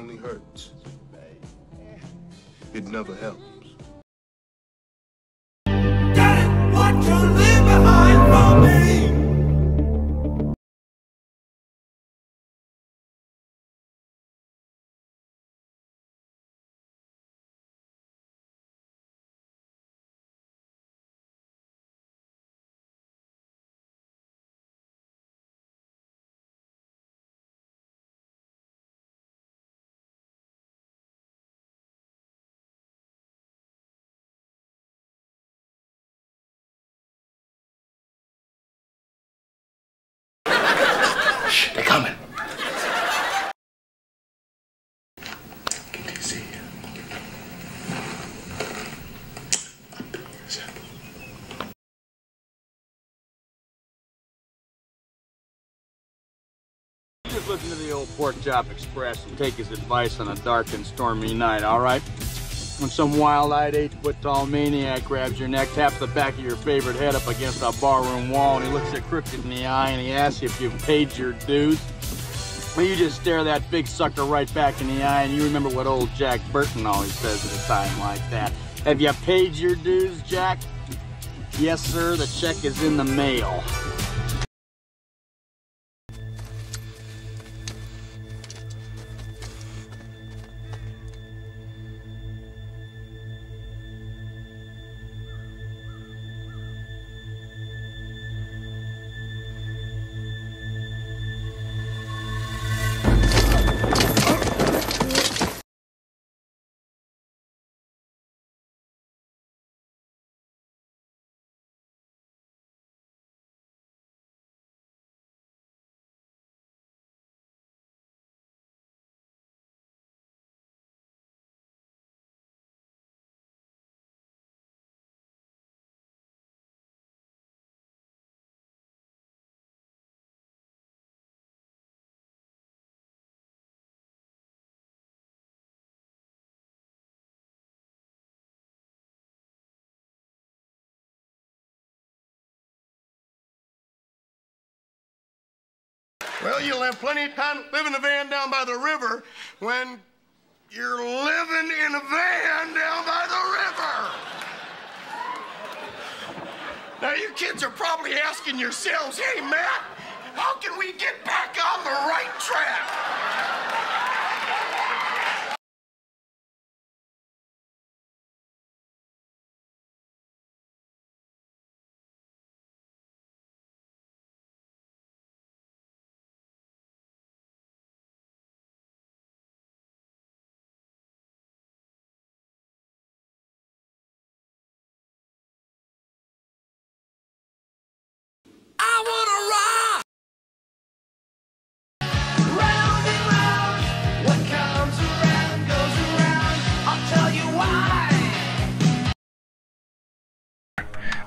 only hurts. It never helps. They're coming. Just listen to the old Pork Chop Express and take his advice on a dark and stormy night, all right? When some wild-eyed, eight-foot-tall maniac grabs your neck, taps the back of your favorite head up against a barroom wall, and he looks you crooked in the eye and he asks you if you've paid your dues, well, you just stare that big sucker right back in the eye, and you remember what old Jack Burton always says at a time like that. Have you paid your dues, Jack? Yes, sir, the check is in the mail. You'll have plenty of time to live in a van down by the river when you're living in a van down by the river. Now, you kids are probably asking yourselves, hey, Matt, how can we get back on the right track?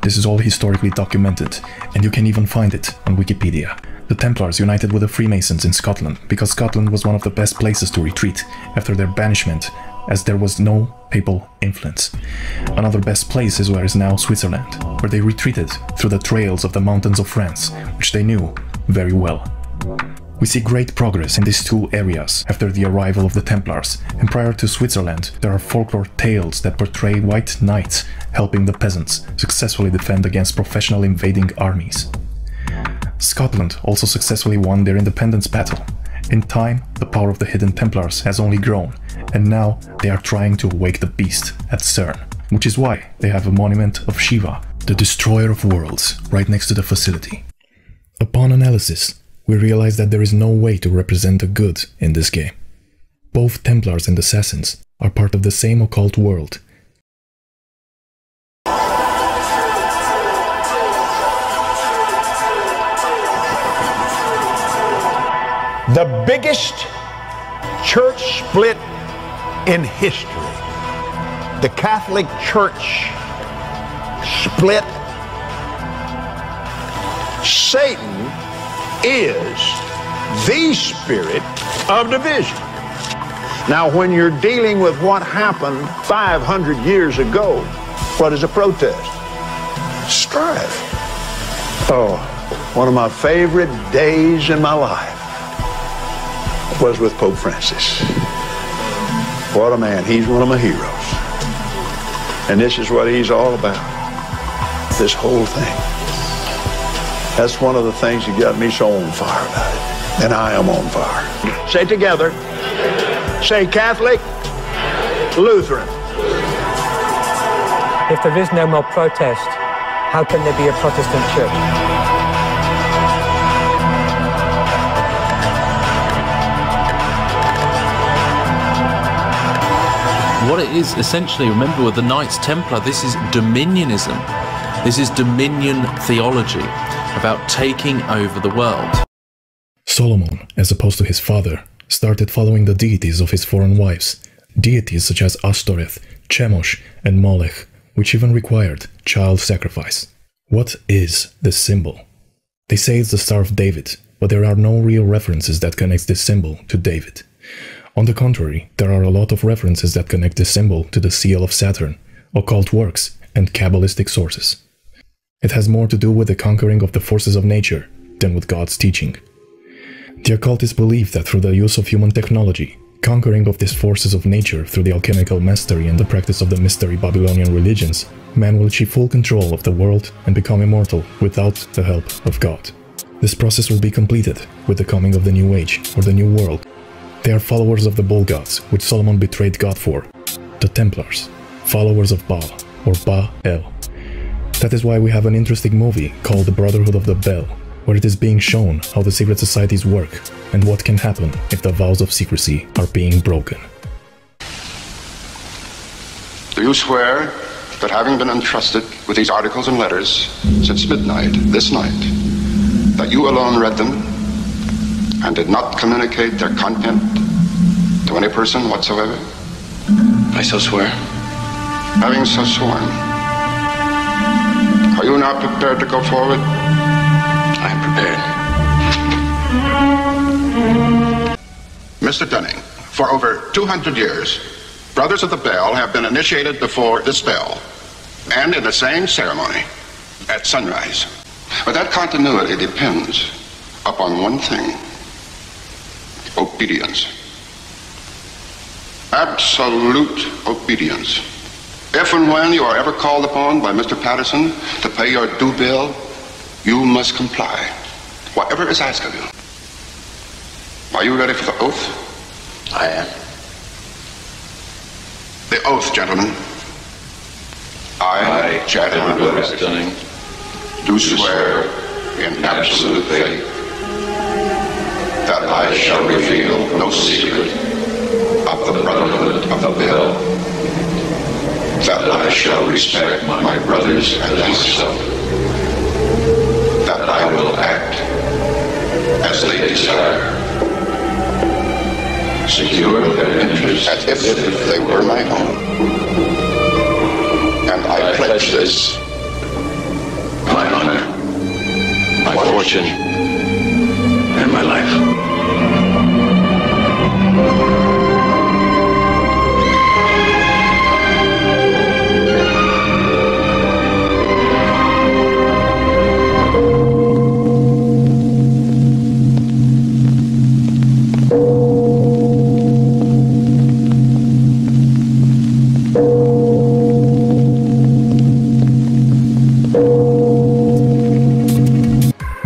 This is all historically documented, and you can even find it on Wikipedia. The Templars united with the Freemasons in Scotland because Scotland was one of the best places to retreat after their banishment, as there was no papal influence. Another best place is where is now Switzerland, where they retreated through the trails of the mountains of France, which they knew very well. We see great progress in these two areas after the arrival of the Templars, and prior to Switzerland, there are folklore tales that portray white knights helping the peasants successfully defend against professional invading armies. Scotland also successfully won their independence battle. In time, the power of the Hidden Templars has only grown, and now they are trying to awake the beast at CERN, which is why they have a monument of Shiva, the destroyer of worlds, right next to the facility. Upon analysis, we realize that there is no way to represent the good in this game. Both Templars and Assassins are part of the same occult world. the biggest church split in history. The Catholic Church split. Satan is the spirit of division. Now, when you're dealing with what happened 500 years ago, what is a protest? Strife. Oh, one of my favorite days in my life was with Pope Francis. What a man. He's one of my heroes. And this is what he's all about. This whole thing. That's one of the things that got me so on fire about it. And I am on fire. Say together. Say Catholic, Lutheran. If there is no more protest, how can there be a Protestant church? What it is essentially, remember with the Knights Templar, this is dominionism. This is dominion theology about taking over the world. Solomon, as opposed to his father, started following the deities of his foreign wives, deities such as Ashtoreth, Chemosh, and Molech, which even required child sacrifice. What is this symbol? They say it's the Star of David, but there are no real references that connect this symbol to David. On the contrary, there are a lot of references that connect this symbol to the seal of Saturn, occult works, and Kabbalistic sources. It has more to do with the conquering of the forces of nature than with God's teaching. The occultists believe that through the use of human technology, conquering of these forces of nature through the alchemical mastery and the practice of the mystery Babylonian religions, man will achieve full control of the world and become immortal without the help of God. This process will be completed with the coming of the New Age or the New World. They are followers of the bull gods, which Solomon betrayed God for, the Templars, followers of Baal or Ba-El. That is why we have an interesting movie called The Brotherhood of the Bell, where it is being shown how the secret societies work and what can happen if the vows of secrecy are being broken. Do you swear that having been entrusted with these articles and letters since midnight this night, that you alone read them and did not communicate their content to any person whatsoever? I so swear. Having so sworn, are you now prepared to go forward? I am prepared. Mr. Dunning, for over 200 years, Brothers of the Bell have been initiated before this bell and in the same ceremony at sunrise. But that continuity depends upon one thing obedience. Absolute obedience. If and when you are ever called upon by Mr. Patterson to pay your due bill, you must comply, whatever is asked of you. Are you ready for the oath? I am. The oath, gentlemen. I, I, Chad Edward Edward Dunning, do swear in absolute faith that I shall reveal no secret of the Brotherhood of the Bell, that I shall respect my brothers and myself, that I will act as they desire, secure their interests as if they were my own. And I pledge this, my honor, my fortune, and my life.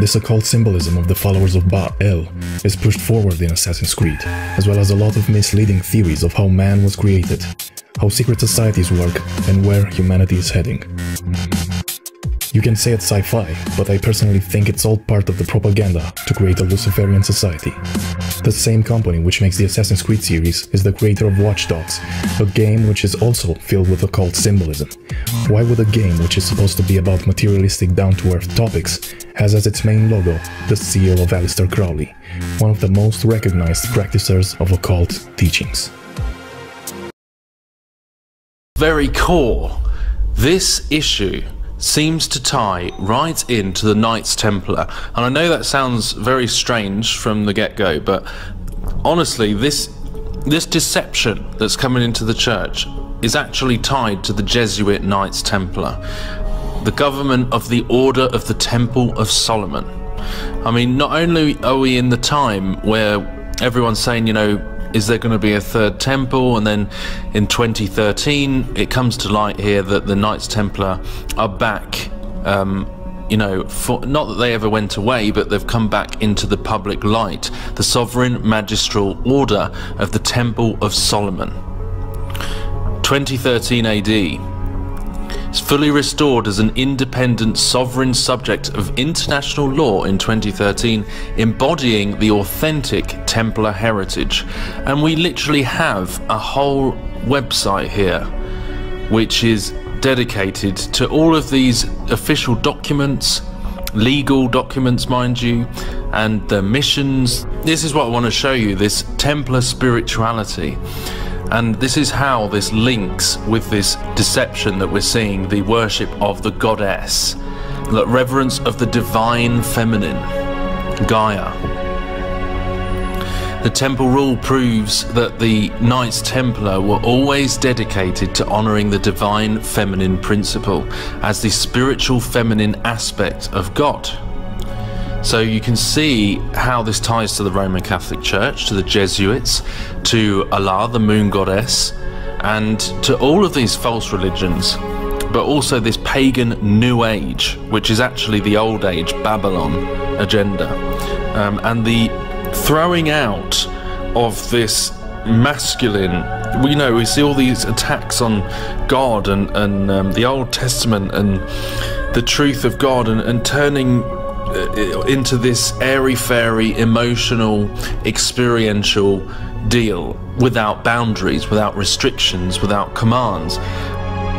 This occult symbolism of the followers of Ba-El is pushed forward in Assassin's Creed, as well as a lot of misleading theories of how man was created, how secret societies work, and where humanity is heading. You can say it's sci-fi, but I personally think it's all part of the propaganda to create a Luciferian society. The same company which makes the Assassin's Creed series is the creator of Watch Dogs, a game which is also filled with occult symbolism. Why would a game which is supposed to be about materialistic down-to-earth topics has as its main logo the seal of Aleister Crowley, one of the most recognized practitioners of occult teachings? very core, this issue seems to tie right into the Knights Templar. And I know that sounds very strange from the get go, but honestly, this, this deception that's coming into the church is actually tied to the Jesuit Knights Templar, the government of the Order of the Temple of Solomon. I mean, not only are we in the time where everyone's saying, you know, is there going to be a third temple? And then in 2013, it comes to light here that the Knights Templar are back. Um, you know, for, not that they ever went away, but they've come back into the public light. The sovereign magistral order of the Temple of Solomon. 2013 AD is fully restored as an independent sovereign subject of international law in 2013, embodying the authentic Templar heritage. And we literally have a whole website here which is dedicated to all of these official documents, legal documents, mind you, and the missions. This is what I want to show you this Templar spirituality. And this is how this links with this deception that we're seeing the worship of the goddess, the reverence of the divine feminine, Gaia. The temple rule proves that the Knights Templar were always dedicated to honouring the divine feminine principle as the spiritual feminine aspect of God. So you can see how this ties to the Roman Catholic Church, to the Jesuits, to Allah, the moon goddess, and to all of these false religions, but also this pagan New Age, which is actually the Old Age Babylon agenda, um, and the throwing out of this masculine we know we see all these attacks on god and, and um, the old testament and the truth of god and, and turning into this airy fairy emotional experiential deal without boundaries without restrictions without commands.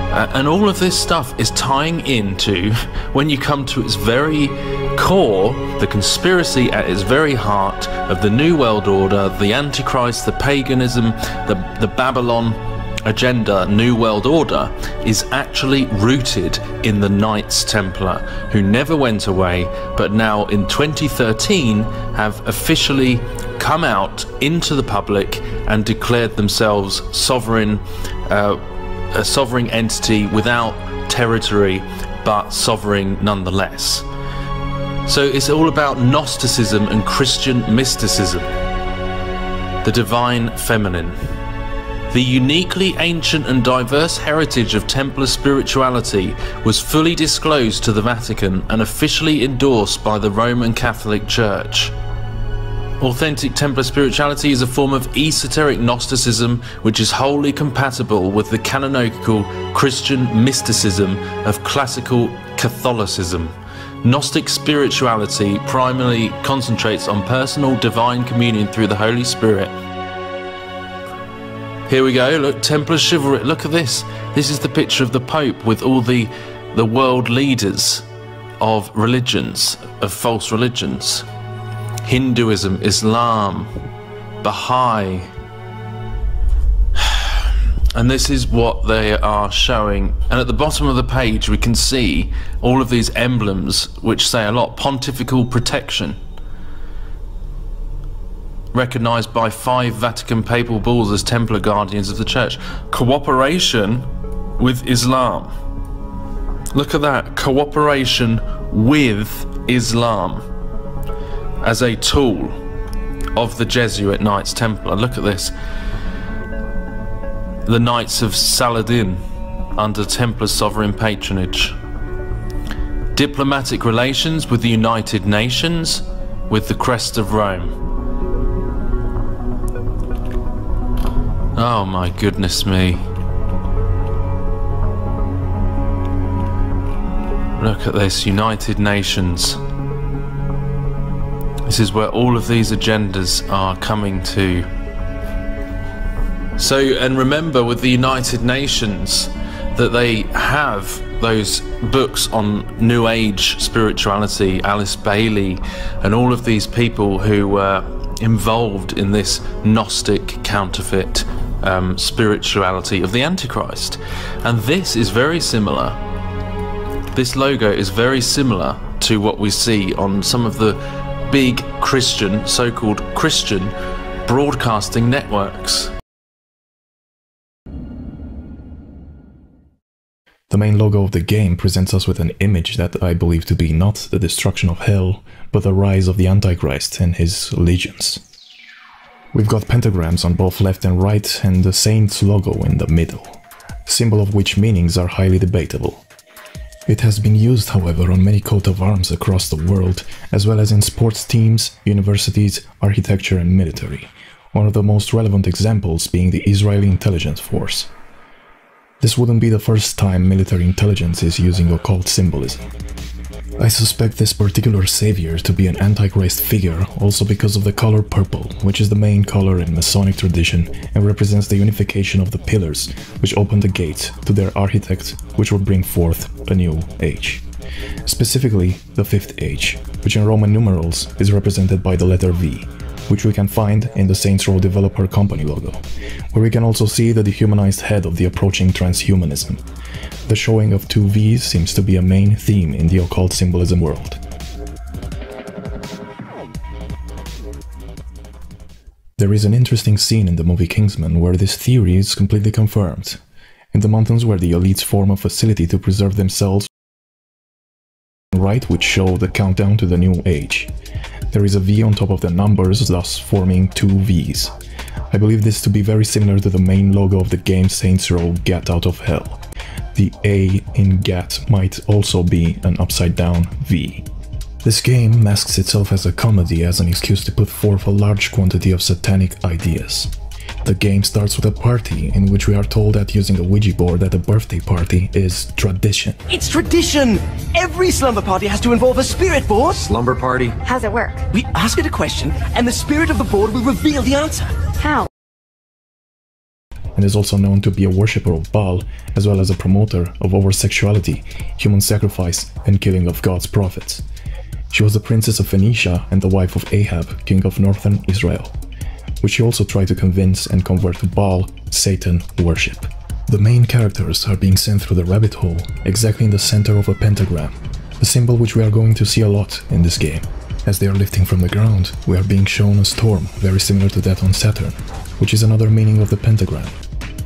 Uh, and all of this stuff is tying into, when you come to its very core, the conspiracy at its very heart of the New World Order, the Antichrist, the paganism, the, the Babylon agenda, New World Order, is actually rooted in the Knights Templar, who never went away, but now in 2013 have officially come out into the public and declared themselves sovereign. Uh, a sovereign entity without territory, but sovereign nonetheless. So it's all about Gnosticism and Christian mysticism, the divine feminine. The uniquely ancient and diverse heritage of Templar spirituality was fully disclosed to the Vatican and officially endorsed by the Roman Catholic Church. Authentic Templar spirituality is a form of esoteric Gnosticism which is wholly compatible with the canonical Christian mysticism of classical Catholicism. Gnostic spirituality primarily concentrates on personal divine communion through the Holy Spirit. Here we go, look, Templar chivalry, look at this. This is the picture of the Pope with all the, the world leaders of religions, of false religions. Hinduism, Islam, Baha'i. And this is what they are showing. And at the bottom of the page, we can see all of these emblems which say a lot pontifical protection. Recognized by five Vatican papal bulls as Templar guardians of the church. Cooperation with Islam. Look at that cooperation with Islam as a tool of the Jesuit Knights Templar. Look at this. The Knights of Saladin under Templar sovereign patronage. Diplomatic relations with the United Nations with the crest of Rome. Oh my goodness me. Look at this, United Nations. This is where all of these agendas are coming to. So, and remember with the United Nations that they have those books on New Age spirituality, Alice Bailey, and all of these people who were involved in this Gnostic counterfeit um, spirituality of the Antichrist. And this is very similar. This logo is very similar to what we see on some of the big Christian, so called Christian, broadcasting networks. The main logo of the game presents us with an image that I believe to be not the destruction of hell, but the rise of the Antichrist and his legions. We've got pentagrams on both left and right and the Saints logo in the middle, symbol of which meanings are highly debatable. It has been used, however, on many coat of arms across the world, as well as in sports teams, universities, architecture, and military, one of the most relevant examples being the Israeli intelligence force. This wouldn't be the first time military intelligence is using occult symbolism. I suspect this particular savior to be an antichrist figure also because of the color purple, which is the main color in Masonic tradition and represents the unification of the pillars, which open the gate to their architect, which will bring forth a new age. Specifically, the fifth age, which in Roman numerals is represented by the letter V, which we can find in the Saints Row Developer Company logo, where we can also see the dehumanized head of the approaching transhumanism. The showing of two V's seems to be a main theme in the occult symbolism world. There is an interesting scene in the movie Kingsman where this theory is completely confirmed. In the mountains where the elites form a facility to preserve themselves right which show the countdown to the new age. There is a V on top of the numbers, thus forming two Vs. I believe this to be very similar to the main logo of the game Saints Row Get Out of Hell. The A in Get might also be an upside down V. This game masks itself as a comedy as an excuse to put forth a large quantity of satanic ideas. The game starts with a party in which we are told that using a Ouija board at a birthday party is tradition. It's tradition! Every slumber party has to involve a spirit board! Slumber party? How's it work? We ask it a question, and the spirit of the board will reveal the answer. How? and is also known to be a worshipper of Baal, as well as a promoter of over-sexuality, human sacrifice, and killing of God's prophets. She was the princess of Phoenicia and the wife of Ahab, king of northern Israel, which she also tried to convince and convert to Baal, Satan worship. The main characters are being sent through the rabbit hole, exactly in the center of a pentagram, a symbol which we are going to see a lot in this game. As they are lifting from the ground, we are being shown a storm very similar to that on Saturn, which is another meaning of the pentagram.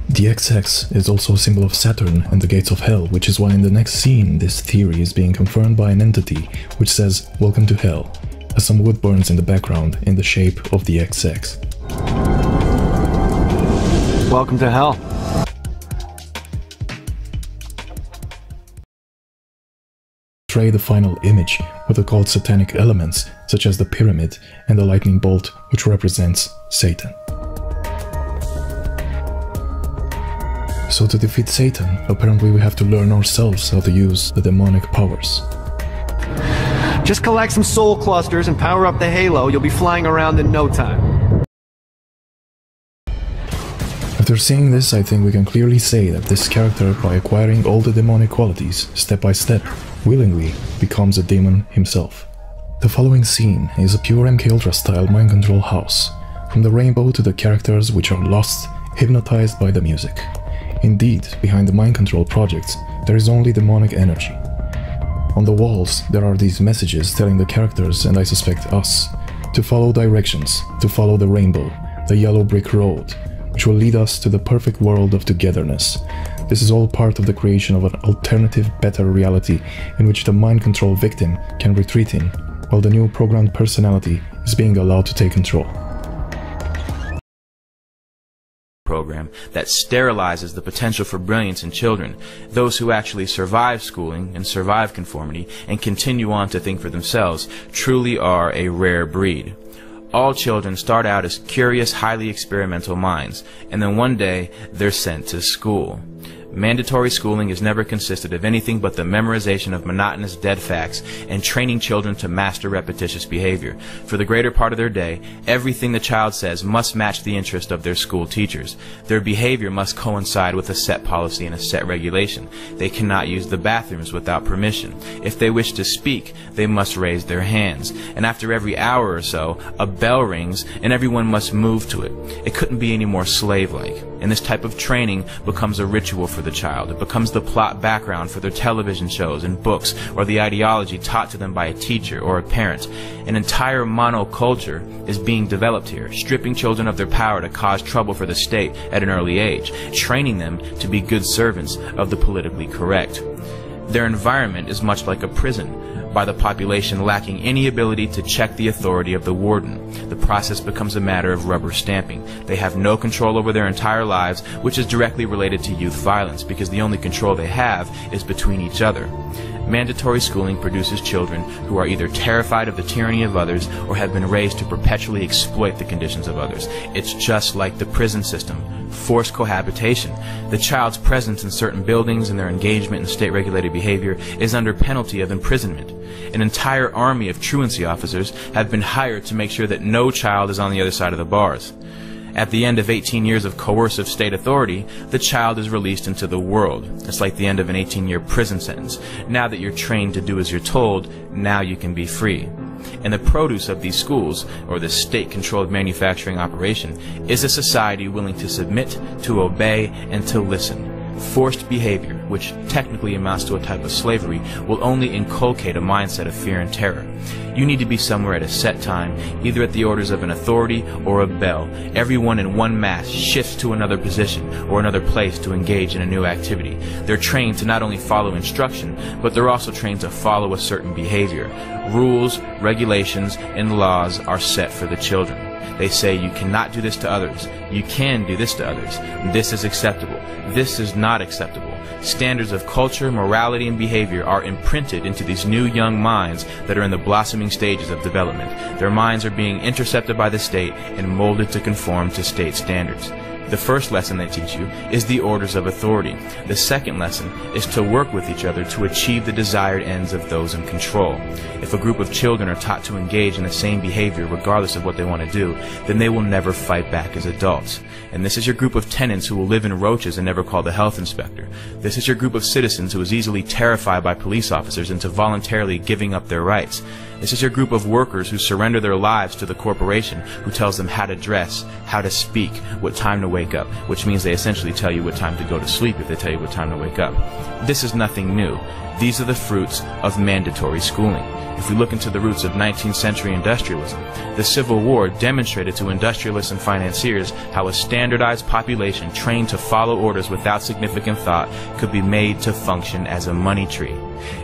The XX is also a symbol of Saturn and the gates of hell, which is why in the next scene this theory is being confirmed by an entity which says Welcome to Hell, as some wood burns in the background in the shape of the XX. Welcome to hell. Portray the final image with occult satanic elements such as the pyramid and the lightning bolt which represents Satan. So to defeat Satan, apparently we have to learn ourselves how to use the demonic powers. Just collect some soul clusters and power up the halo. You'll be flying around in no time. After seeing this, I think we can clearly say that this character, by acquiring all the demonic qualities, step by step, willingly becomes a demon himself. The following scene is a pure MK Ultra style mind control house, from the rainbow to the characters which are lost, hypnotized by the music. Indeed, behind the mind control projects, there is only demonic energy. On the walls, there are these messages telling the characters, and I suspect us, to follow directions, to follow the rainbow, the yellow brick road, which will lead us to the perfect world of togetherness. This is all part of the creation of an alternative, better reality in which the mind control victim can retreat in, while the new programmed personality is being allowed to take control. program that sterilizes the potential for brilliance in children, those who actually survive schooling and survive conformity and continue on to think for themselves, truly are a rare breed. All children start out as curious, highly experimental minds, and then one day they're sent to school. Mandatory schooling has never consisted of anything but the memorization of monotonous dead facts and training children to master repetitious behavior. For the greater part of their day, everything the child says must match the interest of their school teachers. Their behavior must coincide with a set policy and a set regulation. They cannot use the bathrooms without permission. If they wish to speak, they must raise their hands. And after every hour or so, a bell rings and everyone must move to it. It couldn't be any more slave-like. And this type of training becomes a ritual for the child. It becomes the plot background for their television shows and books, or the ideology taught to them by a teacher or a parent. An entire monoculture is being developed here, stripping children of their power to cause trouble for the state at an early age, training them to be good servants of the politically correct. Their environment is much like a prison, by the population lacking any ability to check the authority of the warden. The process becomes a matter of rubber stamping. They have no control over their entire lives, which is directly related to youth violence, because the only control they have is between each other. Mandatory schooling produces children who are either terrified of the tyranny of others or have been raised to perpetually exploit the conditions of others. It's just like the prison system. Forced cohabitation. The child's presence in certain buildings and their engagement in state-regulated behavior is under penalty of imprisonment. An entire army of truancy officers have been hired to make sure that no child is on the other side of the bars. At the end of 18 years of coercive state authority, the child is released into the world. It's like the end of an 18-year prison sentence. Now that you're trained to do as you're told, now you can be free. And the produce of these schools, or the state-controlled manufacturing operation, is a society willing to submit, to obey, and to listen. Forced behavior, which technically amounts to a type of slavery, will only inculcate a mindset of fear and terror. You need to be somewhere at a set time, either at the orders of an authority or a bell. Everyone in one mass shifts to another position or another place to engage in a new activity. They're trained to not only follow instruction, but they're also trained to follow a certain behavior. Rules, regulations, and laws are set for the children. They say you cannot do this to others. You can do this to others. This is acceptable. This is not acceptable. Standards of culture, morality, and behavior are imprinted into these new young minds that are in the blossoming stages of development. Their minds are being intercepted by the state and molded to conform to state standards. The first lesson they teach you is the orders of authority. The second lesson is to work with each other to achieve the desired ends of those in control. If a group of children are taught to engage in the same behavior regardless of what they want to do, then they will never fight back as adults. And this is your group of tenants who will live in roaches and never call the health inspector. This is your group of citizens who is easily terrified by police officers into voluntarily giving up their rights. This is your group of workers who surrender their lives to the corporation who tells them how to dress, how to speak, what time to wake up, which means they essentially tell you what time to go to sleep if they tell you what time to wake up. This is nothing new. These are the fruits of mandatory schooling. If we look into the roots of 19th century industrialism, the Civil War demonstrated to industrialists and financiers how a standardized population trained to follow orders without significant thought could be made to function as a money tree.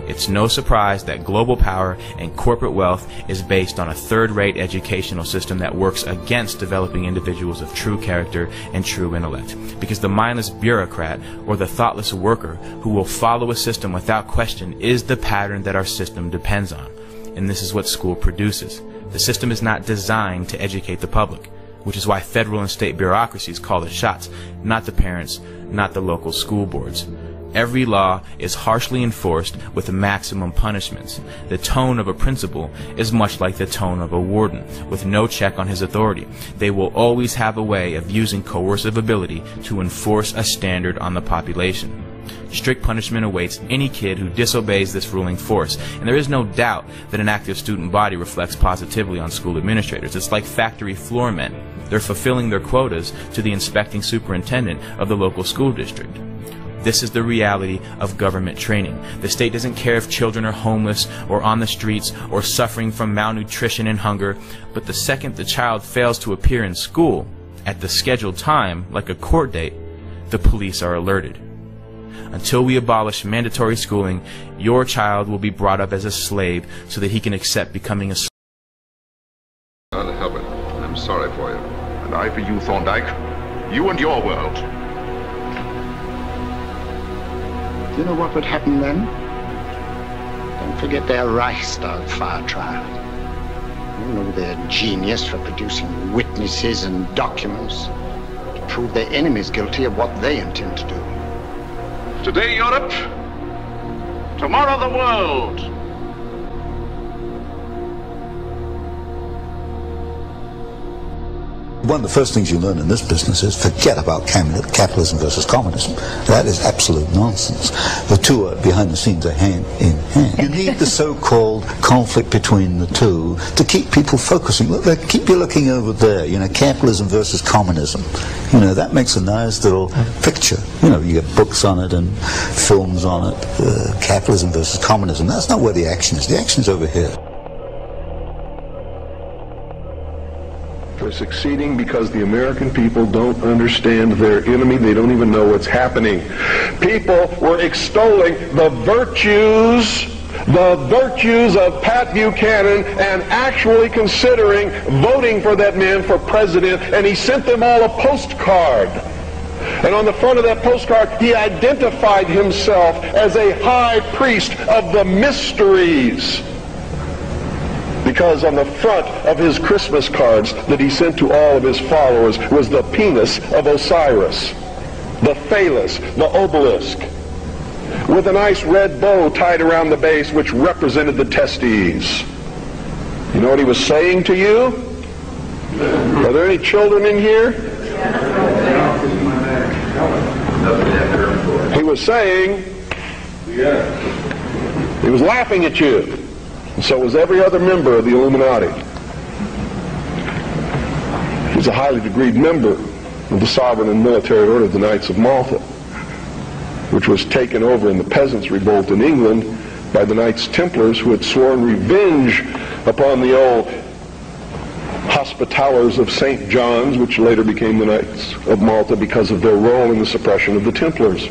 It's no surprise that global power and corporate wealth is based on a third-rate educational system that works against developing individuals of true character and true intellect. Because the mindless bureaucrat or the thoughtless worker who will follow a system without question is the pattern that our system depends on. And this is what school produces. The system is not designed to educate the public, which is why federal and state bureaucracies call the shots, not the parents, not the local school boards. Every law is harshly enforced with maximum punishments. The tone of a principal is much like the tone of a warden, with no check on his authority. They will always have a way of using coercive ability to enforce a standard on the population. Strict punishment awaits any kid who disobeys this ruling force, and there is no doubt that an active student body reflects positively on school administrators. It's like factory floor men. They're fulfilling their quotas to the inspecting superintendent of the local school district. This is the reality of government training. The state doesn't care if children are homeless or on the streets or suffering from malnutrition and hunger, but the second the child fails to appear in school at the scheduled time, like a court date, the police are alerted. Until we abolish mandatory schooling, your child will be brought up as a slave so that he can accept becoming a slave. I'm sorry for you. And I for you, Thorndyke. You and your world. You know what would happen then? Don't forget their Reichstag fire trial. You know their genius for producing witnesses and documents to prove their enemies guilty of what they intend to do. Today, Europe. Tomorrow, the world. One of the first things you learn in this business is forget about capitalism versus communism. That is absolute nonsense. The two are behind the scenes are hand in hand. You need the so-called conflict between the two to keep people focusing. Look, keep you looking over there. You know, capitalism versus communism. You know, that makes a nice little picture. You know, you get books on it and films on it. Uh, capitalism versus communism. That's not where the action is. The action is over here. They're succeeding because the American people don't understand their enemy. They don't even know what's happening. People were extolling the virtues the virtues of Pat Buchanan and actually considering voting for that man for president, and he sent them all a postcard. And on the front of that postcard, he identified himself as a high priest of the mysteries. Because on the front of his Christmas cards that he sent to all of his followers was the penis of Osiris, the phallus, the obelisk, with a nice red bow tied around the base which represented the testes. You know what he was saying to you? Are there any children in here? He was saying, he was laughing at you. And so was every other member of the Illuminati. He's a highly degreed member of the sovereign and military order of the Knights of Malta, which was taken over in the Peasants' Revolt in England by the Knights Templars who had sworn revenge upon the old Hospitallers of St. John's, which later became the Knights of Malta because of their role in the suppression of the Templars.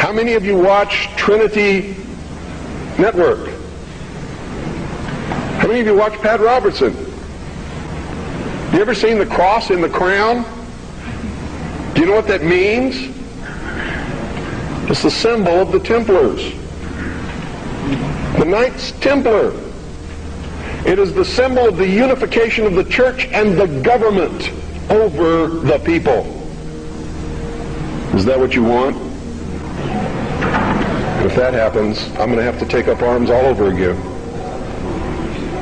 How many of you watch Trinity Network? Many of you watch Pat Robertson? You ever seen the cross in the crown? Do you know what that means? It's the symbol of the Templars. The Knights Templar. It is the symbol of the unification of the church and the government over the people. Is that what you want? If that happens, I'm going to have to take up arms all over again.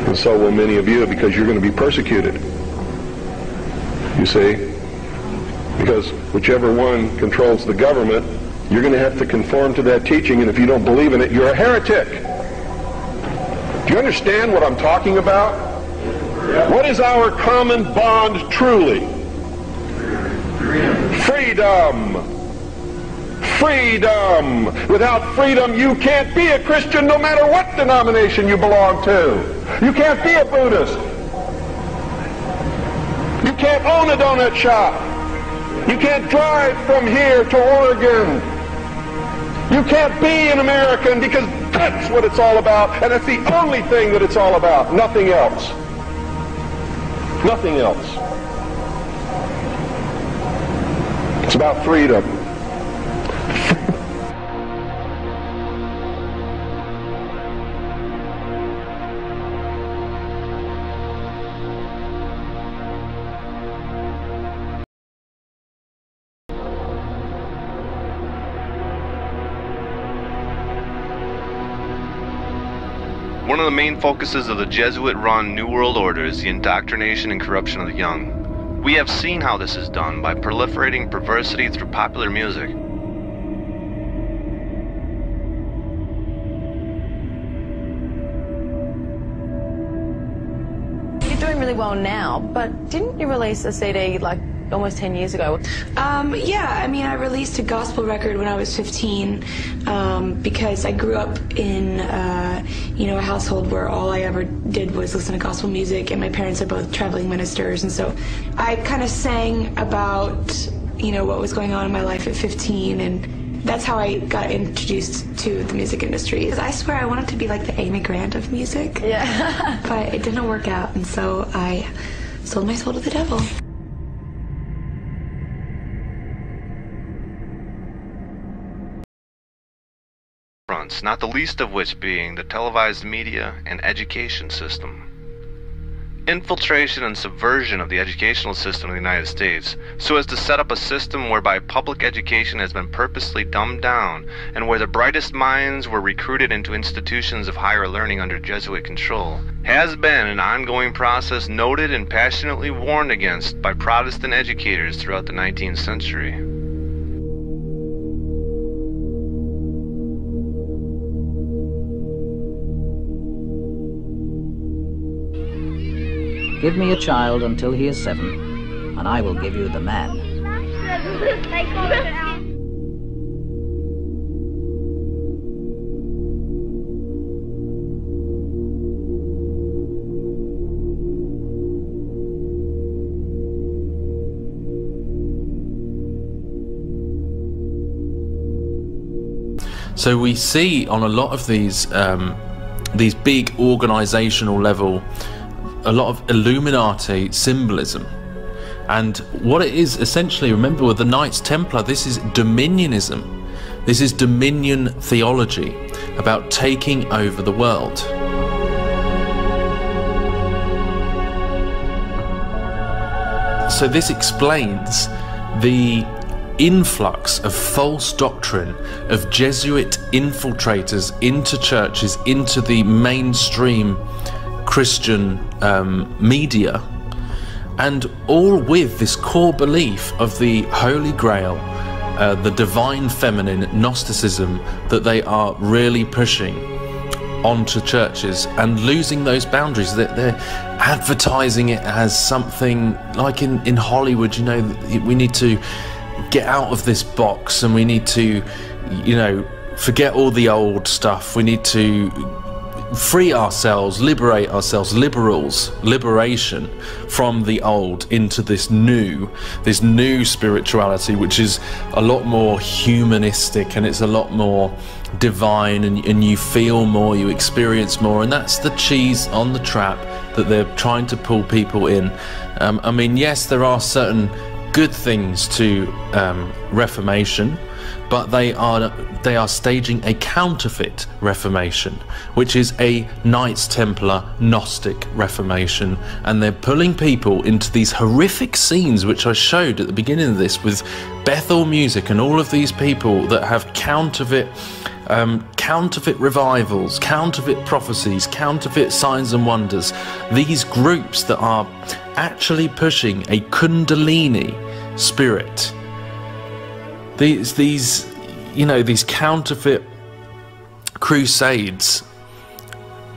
And so will many of you because you're going to be persecuted. You see? Because whichever one controls the government, you're going to have to conform to that teaching, and if you don't believe in it, you're a heretic. Do you understand what I'm talking about? What is our common bond truly? Freedom. Freedom. Without freedom, you can't be a Christian no matter what denomination you belong to. You can't be a Buddhist. You can't own a donut shop. You can't drive from here to Oregon. You can't be an American because that's what it's all about, and that's the only thing that it's all about. Nothing else. Nothing else. It's about freedom. One of the main focuses of the Jesuit run New World Order is the indoctrination and corruption of the young. We have seen how this is done by proliferating perversity through popular music. You're doing really well now, but didn't you release a CD like almost 10 years ago? Um, yeah, I mean, I released a gospel record when I was 15 um, because I grew up in, uh, you know, a household where all I ever did was listen to gospel music, and my parents are both traveling ministers, and so I kind of sang about, you know, what was going on in my life at 15, and that's how I got introduced to the music industry. Because I swear I wanted to be like the Amy Grant of music. Yeah. but it didn't work out, and so I sold my soul to the devil. Not the least of which being the televised media and education system. Infiltration and subversion of the educational system of the United States, so as to set up a system whereby public education has been purposely dumbed down, and where the brightest minds were recruited into institutions of higher learning under Jesuit control, has been an ongoing process noted and passionately warned against by Protestant educators throughout the 19th century. Give me a child until he is seven, and I will give you the man. So we see on a lot of these um, these big organizational level, a lot of Illuminati symbolism. And what it is essentially, remember with the Knights Templar, this is dominionism. This is dominion theology about taking over the world. So this explains the influx of false doctrine of Jesuit infiltrators into churches, into the mainstream Christian um, media, and all with this core belief of the Holy Grail, uh, the divine feminine Gnosticism that they are really pushing onto churches and losing those boundaries. They're, they're advertising it as something like in, in Hollywood, you know, we need to get out of this box and we need to, you know, forget all the old stuff. We need to free ourselves, liberate ourselves, liberals, liberation from the old into this new, this new spirituality, which is a lot more humanistic and it's a lot more divine and, and you feel more, you experience more, and that's the cheese on the trap that they're trying to pull people in. Um, I mean, yes, there are certain good things to um, Reformation, but they are they are staging a counterfeit Reformation, which is a Knights Templar Gnostic Reformation, and they're pulling people into these horrific scenes, which I showed at the beginning of this, with Bethel music and all of these people that have counterfeit. Um, counterfeit revivals, counterfeit prophecies, counterfeit signs and wonders. These groups that are actually pushing a Kundalini spirit. These these you know these counterfeit crusades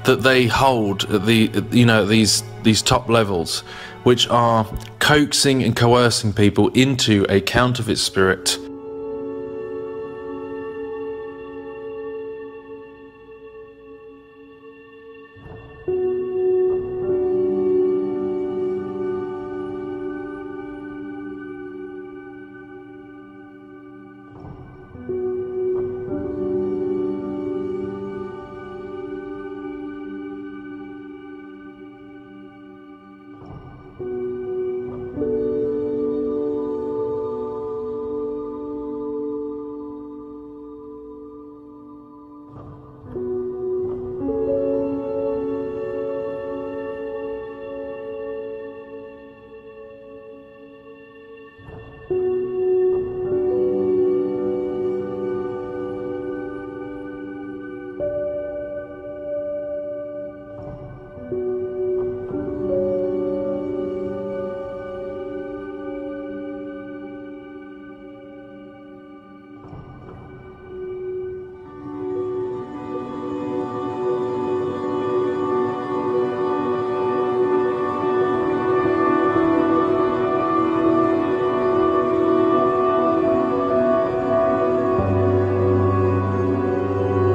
that they hold at the you know these these top levels which are coaxing and coercing people into a counterfeit spirit